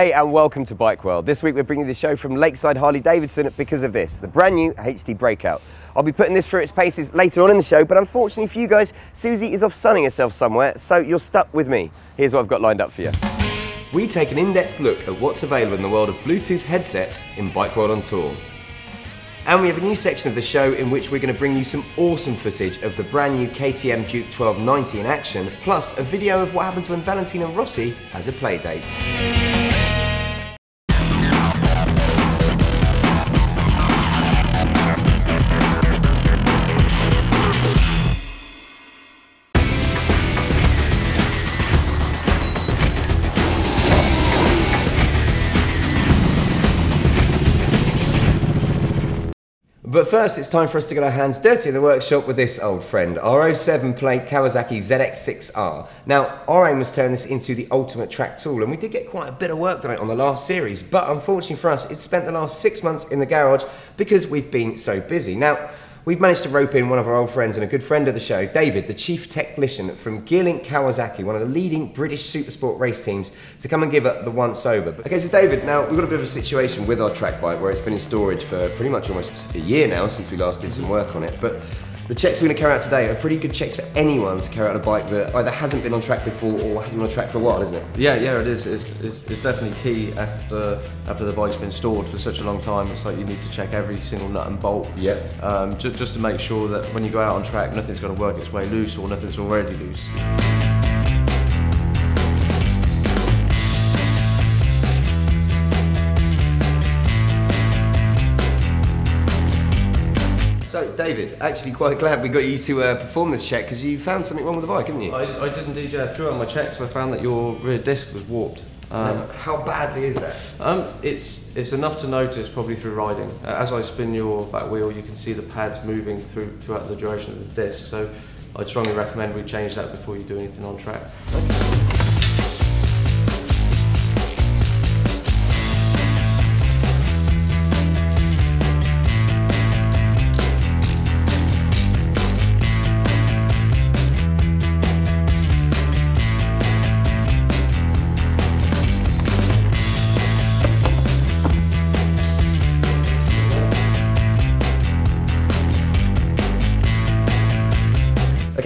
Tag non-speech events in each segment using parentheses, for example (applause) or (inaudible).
Hey, and welcome to Bike World. This week we're bringing you the show from Lakeside Harley Davidson because of this, the brand new HD Breakout. I'll be putting this through its paces later on in the show, but unfortunately for you guys, Susie is off sunning herself somewhere, so you're stuck with me. Here's what I've got lined up for you. We take an in-depth look at what's available in the world of Bluetooth headsets in Bike World on Tour. And we have a new section of the show in which we're going to bring you some awesome footage of the brand new KTM Duke 1290 in action, plus a video of what happens when Valentino Rossi has a playdate. But first, it's time for us to get our hands dirty in the workshop with this old friend, R07 plate Kawasaki ZX6R. Now, our aim was to turn this into the ultimate track tool, and we did get quite a bit of work done on the last series, but unfortunately for us, it spent the last six months in the garage because we've been so busy. Now, We've managed to rope in one of our old friends and a good friend of the show, David, the chief technician from Gearlink Kawasaki, one of the leading British supersport race teams, to come and give it the once over. Okay, so David, now we've got a bit of a situation with our track bike where it's been in storage for pretty much almost a year now since we last did some work on it. But the checks we're going to carry out today are pretty good checks for anyone to carry out a bike that either hasn't been on track before or hasn't been on track for a while, isn't it? Yeah, yeah, it is. It's, it's, it's, definitely key after after the bike's been stored for such a long time. It's like you need to check every single nut and bolt. Yeah. Um, just, just to make sure that when you go out on track, nothing's going to work its way loose or nothing's already loose. David, actually quite glad we got you to uh, perform this check because you found something wrong with the bike, didn't you? I, I did indeed, yeah. Through my checks, I found that your rear disc was warped. Um, how badly is that? Um, it's it's enough to notice probably through riding. As I spin your back wheel, you can see the pads moving through throughout the duration of the disc. So I'd strongly recommend we change that before you do anything on track. Okay.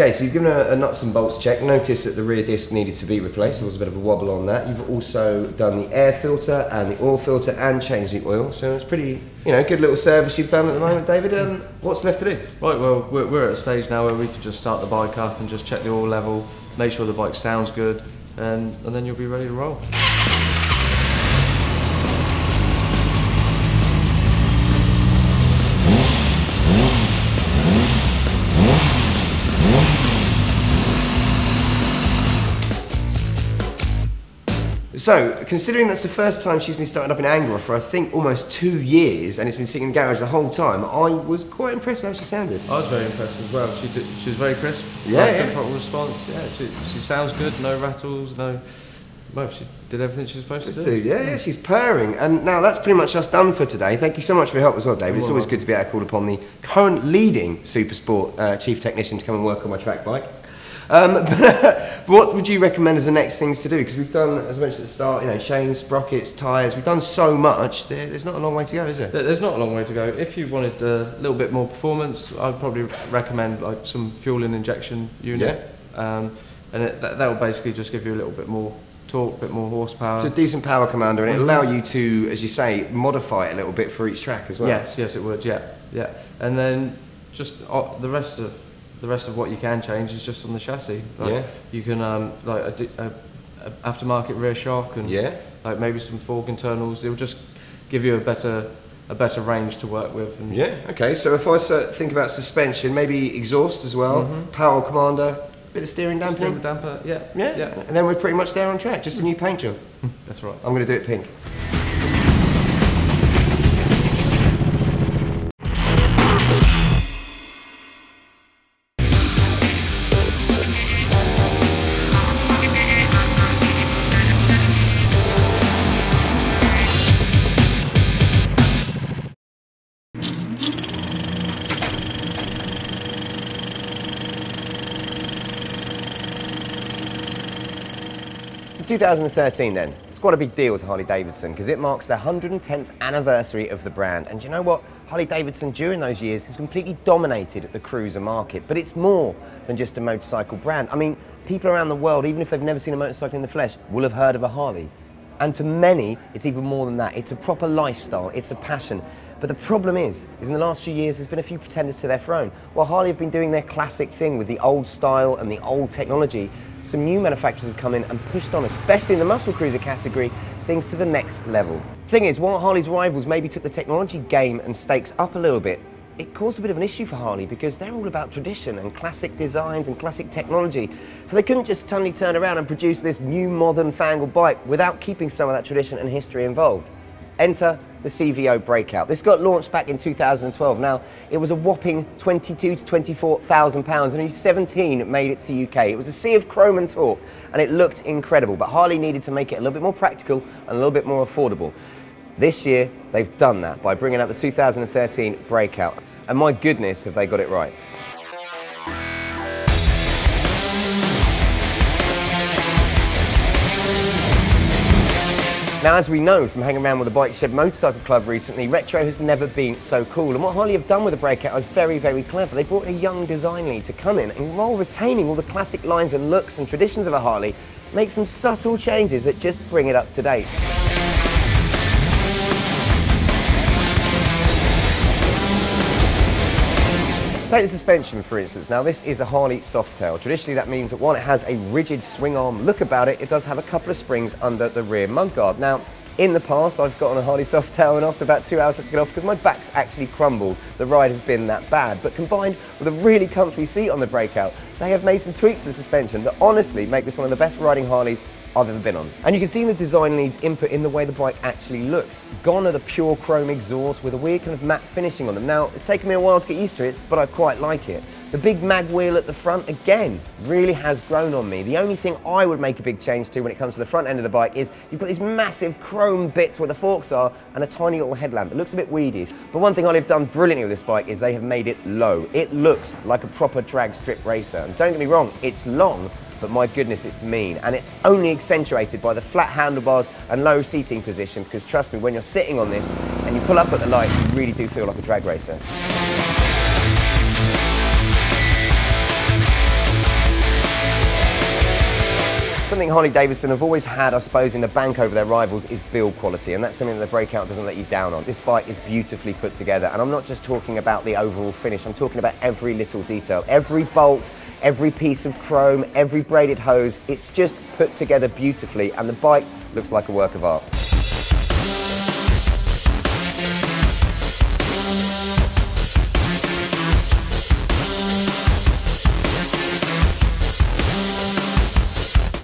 Okay, so you've given a, a, nuts and bolts check. Notice that the rear disc needed to be replaced. There was a bit of a wobble on that. You've also done the air filter and the oil filter and changed the oil. So it's pretty, you know, good little service you've done at the moment, David. Um, what's left to do? Right, well, we're, we're at a stage now where we can just start the bike up and just check the oil level, make sure the bike sounds good, and, and then you'll be ready to roll. So, considering that's the first time she's been starting up in Angora for I think almost two years, and it's been sitting in the garage the whole time, I was quite impressed with how she sounded. I was very impressed as well. She did, she was very crisp. Yeah, yeah. response. Yeah, she, she sounds good. No rattles. No. Well, she did everything she was supposed to do. do. Yeah, yeah, she's purring. And now that's pretty much us done for today. Thank you so much for your help as well, David. It's always good to be able to call upon the current leading Supersport uh, chief technician to come and work on my track bike. Um, (laughs) but, what would you recommend as the next things to do? Because we've done, as I mentioned at the start, you know, chains, sprockets, tyres. We've done so much. There, there's not a long way to go, is there? There's not a long way to go. If you wanted a little bit more performance, I'd probably recommend like some fuel and injection unit. Yeah. Um, and it, that, that will basically just give you a little bit more torque, a bit more horsepower. It's a decent power commander, and it'll allow you to, as you say, modify it a little bit for each track as well. Yes, yes, it would. Yeah, yeah. And then just uh, the rest of the rest of what you can change is just on the chassis. Like yeah. You can um, like a, a, a, aftermarket rear shock and yeah. like maybe some fork internals. It'll just give you a better a better range to work with. yeah. Okay. So if I think about suspension, maybe exhaust as well, mm-hmm. power commander, bit of steering damper. Steering damper. Yeah. Yeah. Yeah. And then we're pretty much there on track. Just a new paint job. (laughs) That's right. I'm going to do it pink. 2013 then. It's quite a big deal to Harley Davidson because it marks the 110th anniversary of the brand. And you know what? Harley Davidson during those years has completely dominated the cruiser market. But it's more than just a motorcycle brand. I mean, people around the world, even if they've never seen a motorcycle in the flesh, will have heard of a Harley. And to many, it's even more than that. It's a proper lifestyle, it's a passion. But the problem is, is in the last few years, there's been a few pretenders to their throne. While Harley have been doing their classic thing with the old style and the old technology, some new manufacturers have come in and pushed on, especially in the muscle cruiser category, things to the next level. Thing is, while Harley's rivals maybe took the technology game and stakes up a little bit, it caused a bit of an issue for Harley because they're all about tradition and classic designs and classic technology. So they couldn't just suddenly turn around and produce this new modern fangled bike without keeping some of that tradition and history involved. Enter the CVO Breakout. This got launched back in 2012. Now, it was a whopping 22 to 24,000 pounds, and only 17 made it to UK. It was a sea of chrome and torque, and it looked incredible, but Harley needed to make it a little bit more practical and a little bit more affordable. This year, they've done that by bringing out the 2013 Breakout, and my goodness, have they got it right. Now, as we know from hanging around with the Bike Shed Motorcycle Club recently, retro has never been so cool. And what Harley have done with the Breakout is very, very clever. They brought a young design lead to come in and while retaining all the classic lines and looks and traditions of a Harley, make some subtle changes that just bring it up to date. Take the suspension for instance. Now this is a Harley Softail. Traditionally that means that while it has a rigid swing arm look about it, it does have a couple of springs under the rear mudguard. Now in the past I've got on a Harley Softail and after about two hours to get off because my back's actually crumbled. The ride has been that bad. But combined with a really comfy seat on the breakout, they have made some tweaks to the suspension that honestly make this one of the best riding Harleys I've ever been on. And you can see the design leads input in the way the bike actually looks. Gone are the pure chrome exhausts with a weird kind of matte finishing on them. Now, it's taken me a while to get used to it, but I quite like it. The big mag wheel at the front, again, really has grown on me. The only thing I would make a big change to when it comes to the front end of the bike is you've got these massive chrome bits where the forks are and a tiny little headlamp. It looks a bit weedy. But one thing I've done brilliantly with this bike is they have made it low. It looks like a proper drag strip racer. And don't get me wrong, it's long, but my goodness, it's mean. And it's only accentuated by the flat handlebars and low seating position, because trust me, when you're sitting on this and you pull up at the lights, you really do feel like a drag racer. Something Harley Davidson have always had, I suppose, in the bank over their rivals is build quality, and that's something that the Breakout doesn't let you down on. This bike is beautifully put together, and I'm not just talking about the overall finish, I'm talking about every little detail. Every bolt, every piece of chrome, every braided hose, it's just put together beautifully and the bike looks like a work of art.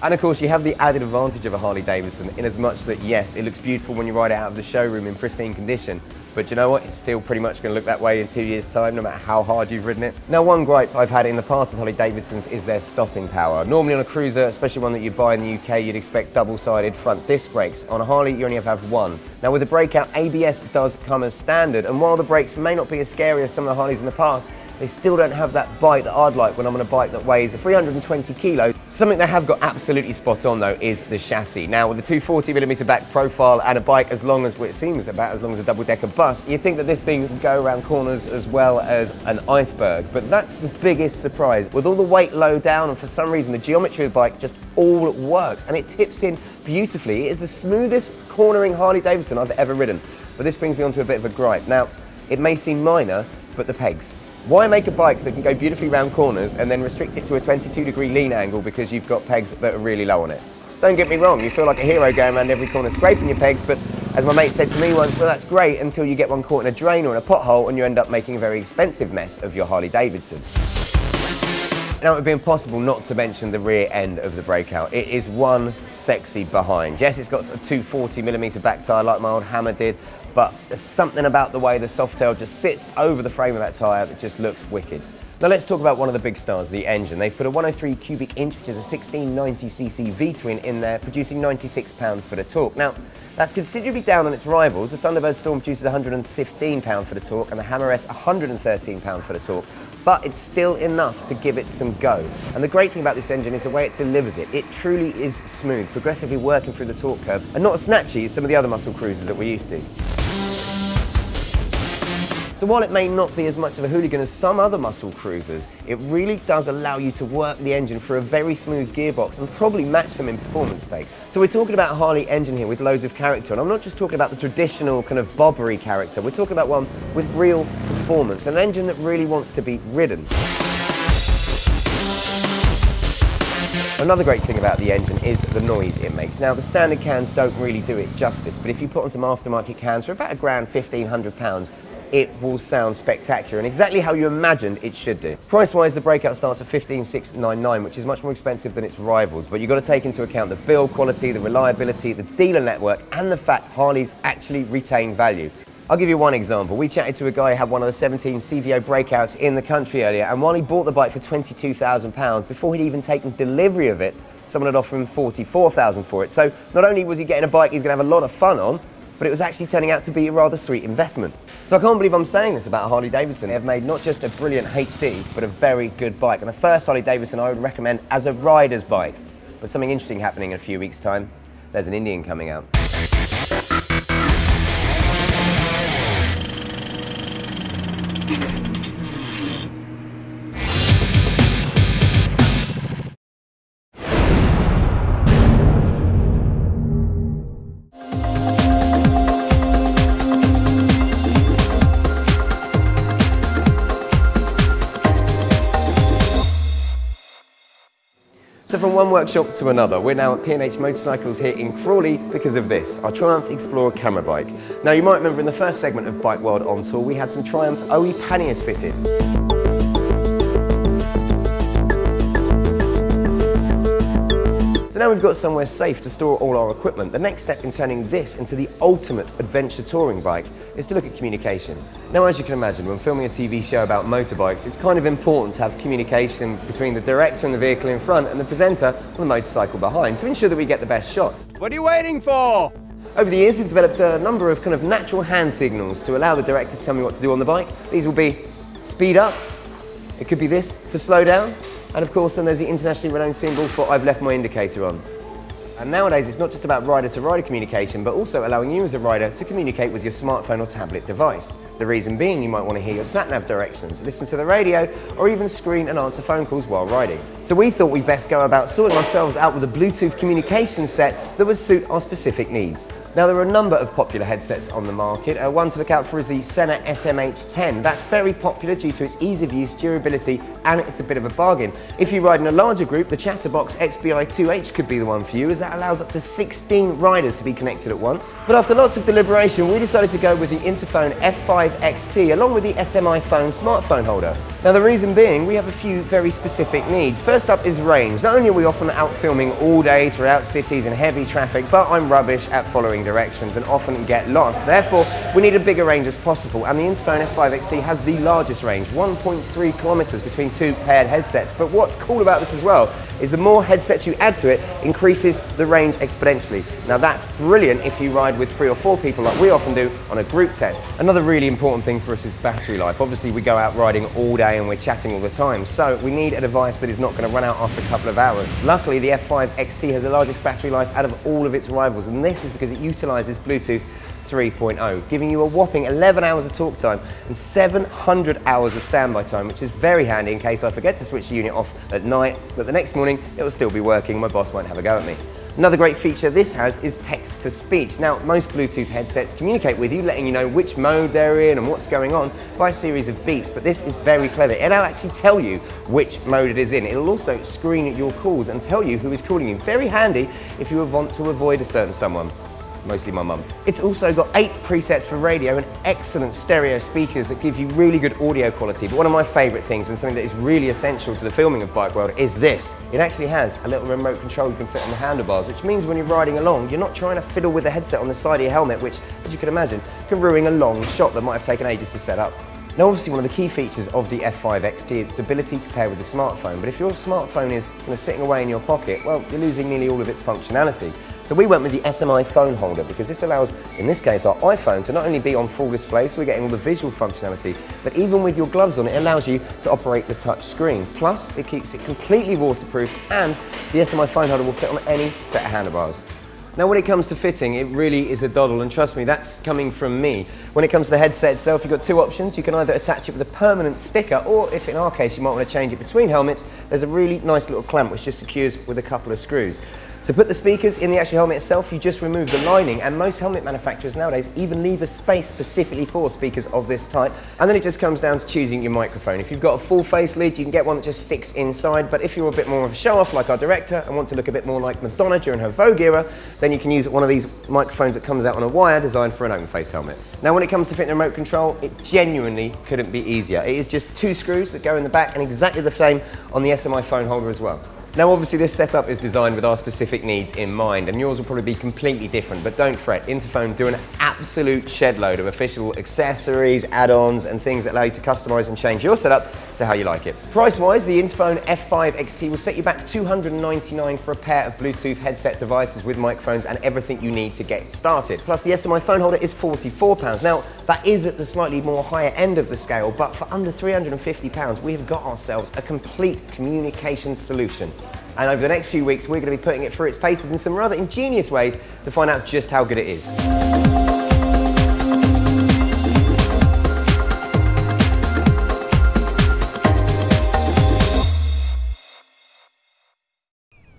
And of course, you have the added advantage of a Harley Davidson in as much that, yes, it looks beautiful when you ride it out of the showroom in pristine condition, but you know what? It's still pretty much going to look that way in two years' time, no matter how hard you've ridden it. Now, one gripe I've had in the past with Harley Davidsons is their stopping power. Normally on a cruiser, especially one that you buy in the UK, you'd expect double-sided front disc brakes. On a Harley, you only have have one. Now, with the Breakout, ABS does come as standard, and while the brakes may not be as scary as some of the Harleys in the past, they still don't have that bite that I'd like when I'm on a bike that weighs 320 kilos. Something they have got absolutely spot on though is the chassis. Now with the 240mm back profile and a bike as long as, well, it seems about as long as a double decker bus, you think that this thing can go around corners as well as an iceberg. But that's the biggest surprise. With all the weight low down and for some reason the geometry of the bike just all works and it tips in beautifully. It is the smoothest cornering Harley Davidson I've ever ridden. But this brings me on to a bit of a gripe. Now, it may seem minor, but the pegs. Why make a bike that can go beautifully round corners and then restrict it to a 22 degree lean angle because you've got pegs that are really low on it? Don't get me wrong, you feel like a hero going around every corner scraping your pegs, but as my mate said to me once, well that's great until you get one caught in a drain or in a pothole and you end up making a very expensive mess of your Harley Davidson. Now it would be impossible not to mention the rear end of the Breakout. It is one sexy behind. Yes, it's got a 240mm back tyre like my old Hammer did, but there's something about the way the Softail just sits over the frame of that tyre that just looks wicked. Now let's talk about one of the big stars, the engine. They've put a 103 cubic inch, which is a 1690cc V-twin in there, producing 96 pound-foot of torque. Now, that's considerably down on its rivals. The Thunderbird Storm produces 115 pound-foot of torque and the Hammer S 113 pound-foot of torque. But it's still enough to give it some go. And the great thing about this engine is the way it delivers it. It truly is smooth, progressively working through the torque curve, and not as snatchy as some of the other muscle cruisers that we're used to. So while it may not be as much of a hooligan as some other muscle cruisers, it really does allow you to work the engine for a very smooth gearbox and probably match them in performance stakes. So we're talking about a Harley engine here with loads of character, and I'm not just talking about the traditional kind of bobbery character, we're talking about one with real performance, an engine that really wants to be ridden. Another great thing about the engine is the noise it makes. Now, the standard cans don't really do it justice, but if you put on some aftermarket cans for about a grand, 1500 pounds, it will sound spectacular and exactly how you imagined it should do. Price-wise, the Breakout starts at 15699 which is much more expensive than its rivals, but you've got to take into account the build quality, the reliability, the dealer network, and the fact Harleys actually retain value. I'll give you one example. We chatted to a guy who had one of the 17 CVO breakouts in the country earlier, and while he bought the bike for £22,000, before he'd even taken delivery of it, someone had offered him 44000 for it. So not only was he getting a bike he's going to have a lot of fun on, but it was actually turning out to be a rather sweet investment. So I can't believe I'm saying this about Harley Davidson. They have made not just a brilliant HD, but a very good bike. And the first Harley Davidson I would recommend as a rider's bike. But something interesting happening in a few weeks' time. There's an Indian coming out. From one workshop to another, we're now at P&H Motorcycles here in Crawley because of this, our Triumph Explorer camera bike. Now you might remember in the first segment of Bike World On Tour, we had some Triumph OE panniers fitted. Now we've got somewhere safe to store all our equipment, the next step in turning this into the ultimate adventure touring bike is to look at communication. Now as you can imagine, when filming a TV show about motorbikes, it's kind of important to have communication between the director and the vehicle in front and the presenter on the motorcycle behind to ensure that we get the best shot. What are you waiting for? Over the years, we've developed a number of kind of natural hand signals to allow the director to tell me what to do on the bike. These will be speed up, it could be this for slow down, and of course, then there's the internationally renowned symbol for I've left my indicator on. And nowadays, it's not just about rider-to-rider -rider communication, but also allowing you as a rider to communicate with your smartphone or tablet device. The reason being you might want to hear your sat-nav directions, listen to the radio, or even screen and answer phone calls while riding. So we thought we'd best go about sorting ourselves out with a Bluetooth communication set that would suit our specific needs. Now there are a number of popular headsets on the market. Uh, one to look out for is the Sena SMH10. That's very popular due to its ease of use, durability, and it's a bit of a bargain. If you ride in a larger group, the Chatterbox XBI2H could be the one for you, as that allows up to 16 riders to be connected at once. But after lots of deliberation, we decided to go with the Interphone F5 XT along with the SMI phone smartphone holder. Now the reason being, we have a few very specific needs. First up is range. Not only are we often out filming all day throughout cities and heavy traffic, but I'm rubbish at following directions and often get lost. Therefore, we need a bigger range as possible, and the Interphone F5 XT has the largest range, 1.3 kilometers between two paired headsets. But what's cool about this as well is the more headsets you add to it, increases the range exponentially. Now that's brilliant if you ride with three or four people like we often do on a group test. Another really important thing for us is battery life. Obviously we go out riding all day and we're chatting all the time, so we need a device that is not going to run out after a couple of hours. Luckily the F5 XT has the largest battery life out of all of its rivals and this is because it utilises Bluetooth 3.0, giving you a whopping 11 hours of talk time and 700 hours of standby time, which is very handy in case I forget to switch the unit off at night, but the next morning it will still be working, my boss won't have a go at me. Another great feature this has is text to speech. Now, most Bluetooth headsets communicate with you, letting you know which mode they're in and what's going on by a series of beeps, but this is very clever. It'll actually tell you which mode it is in. It'll also screen your calls and tell you who is calling you. Very handy if you want to avoid a certain someone mostly my mum. It's also got eight presets for radio and excellent stereo speakers that give you really good audio quality. But one of my favourite things and something that is really essential to the filming of Bike World is this. It actually has a little remote control you can fit on the handlebars, which means when you're riding along, you're not trying to fiddle with the headset on the side of your helmet, which, as you can imagine, can ruin a long shot that might have taken ages to set up. Now obviously one of the key features of the F5 XT is its ability to pair with the smartphone, but if your smartphone is kind of sitting away in your pocket, well, you're losing nearly all of its functionality. So we went with the SMI phone holder because this allows, in this case, our iPhone to not only be on full display, so we're getting all the visual functionality, but even with your gloves on, it allows you to operate the touch screen. Plus, it keeps it completely waterproof and the SMI phone holder will fit on any set of handlebars. Now when it comes to fitting, it really is a doddle, and trust me, that's coming from me. When it comes to the headset itself, you've got two options. You can either attach it with a permanent sticker, or if in our case you might want to change it between helmets, there's a really nice little clamp which just secures with a couple of screws. To put the speakers in the actual helmet itself, you just remove the lining, and most helmet manufacturers nowadays even leave a space specifically for speakers of this type. And then it just comes down to choosing your microphone. If you've got a full face lid, you can get one that just sticks inside, but if you're a bit more of a show-off like our director and want to look a bit more like Madonna during her Vogue era, then you can use one of these microphones that comes out on a wire designed for an open face helmet. Now when it comes to fitting a remote control, it genuinely couldn't be easier. It is just two screws that go in the back and exactly the same on the SMI phone holder as well. Now obviously this setup is designed with our specific needs in mind and yours will probably be completely different, but don't fret, Interphone do an absolute shed load of official accessories, add-ons and things that allow you to customise and change your setup to how you like it. Price-wise, the Interphone F5 XT will set you back 299 for a pair of Bluetooth headset devices with microphones and everything you need to get started. Plus the SMI phone holder is £44. Now that is at the slightly more higher end of the scale, but for under £350 we have got ourselves a complete communication solution. And over the next few weeks, we're going to be putting it through its paces in some rather ingenious ways to find out just how good it is.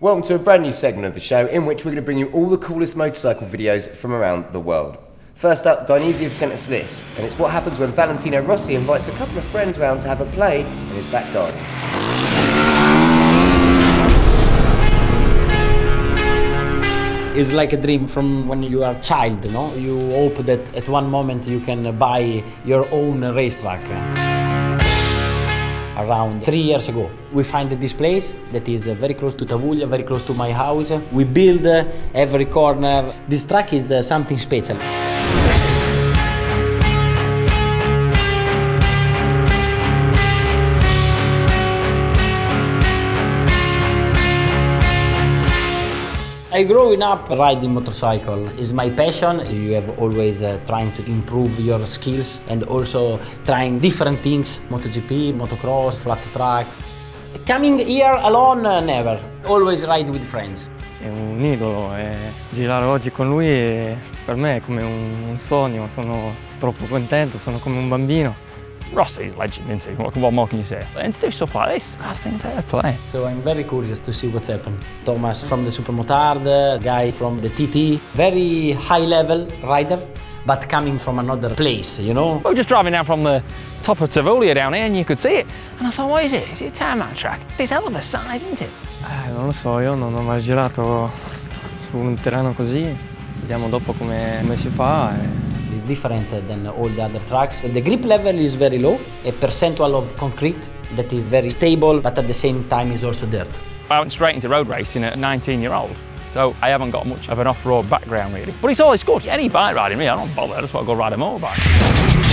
Welcome to a brand new segment of the show in which we're going to bring you all the coolest motorcycle videos from around the world. First up, Dionysia sent us this, and it's what happens when Valentino Rossi invites a couple of friends round to have a play in his back garden. It's like a dream from when you are a child, no? You hope that at one moment you can buy your own racetrack. Around three years ago, we find this place that is very close to Tavullia, very close to my house. We build every corner. This track is uh, something special. I growing up riding motorcycle is my passion. You have always uh, trying to improve your skills and also trying different things, MotoGP, motocross, flat track. Coming here alone, uh, never. Always ride with friends. È un idolo e girare oggi con lui per me è come un sogno, sono troppo contento, sono come un bambino. Rossi's legend, isn't he? What, what more can you say? And to do stuff like this, I think fair play. So I'm very curious to see what's happened. Thomas from the Supermotard, guy from the TT, very high level rider, but coming from another place, you know? We were just driving down from the top of Tavullia down here and you could see it. And I thought, what is it? Is it a tarmac track? It's hell of a size, isn't it? Eh, non lo so, io non ho mai girato su un terreno così, vediamo dopo come, come si fa. E... It's different than all the other tracks. The grip level is very low, a percentual of concrete that is very stable, but at the same time is also dirt. I went straight into road racing at 19 year old. So I haven't got much of an off-road background really. But it's always good. Any bike riding me, I don't bother. I just want to go ride a motorbike.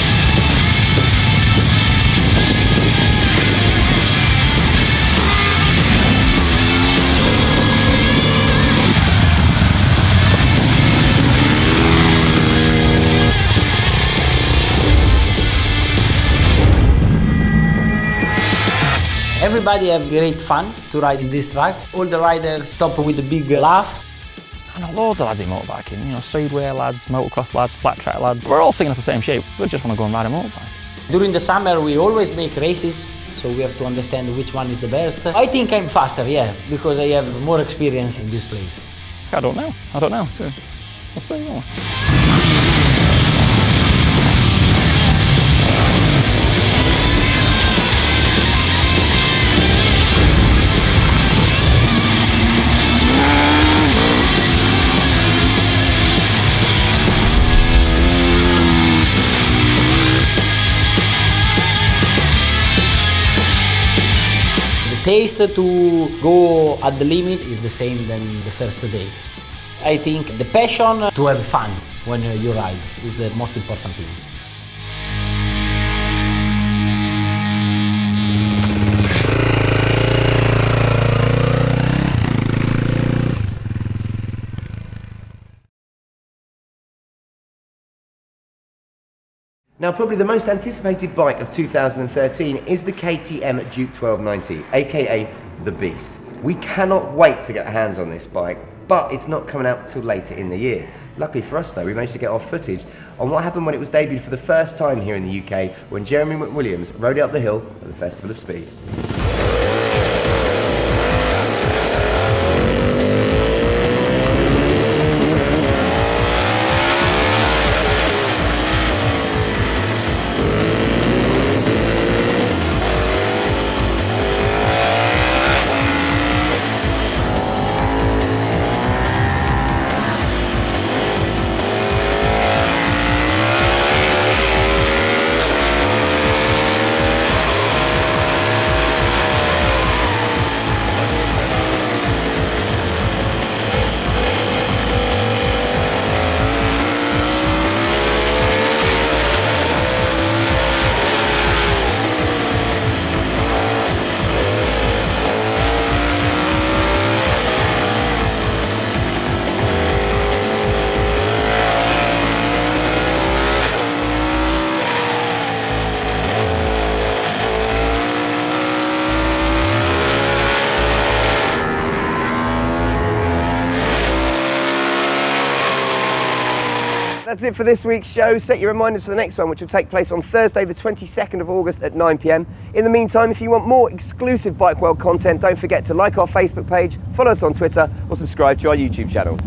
Everybody have great fun to ride in this track. All the riders stop with a big laugh. I know loads of lads in motorbiking, you know, speedway lads, motocross lads, flat track lads. We're all singing off the same shape. We just want to go and ride a motorbike. During the summer, we always make races, so we have to understand which one is the best. I think I'm faster, yeah, because I have more experience in this place. I don't know. I don't know. So we'll see taste to go at the limit is the same than the first day. I think the passion to have fun when you ride is the most important thing. Now, probably the most anticipated bike of 2013 is the KTM Duke 1290, aka the Beast. We cannot wait to get hands on this bike, but it's not coming out till later in the year. Luckily for us, though, we managed to get our footage on what happened when it was debuted for the first time here in the UK when Jeremy McWilliams rode it up the hill at the Festival of Speed. That's it for this week's show. Set your reminders for the next one, which will take place on Thursday, the 22nd of August at 9 pm. In the meantime, if you want more exclusive Bike World content, don't forget to like our Facebook page, follow us on Twitter, or subscribe to our YouTube channel.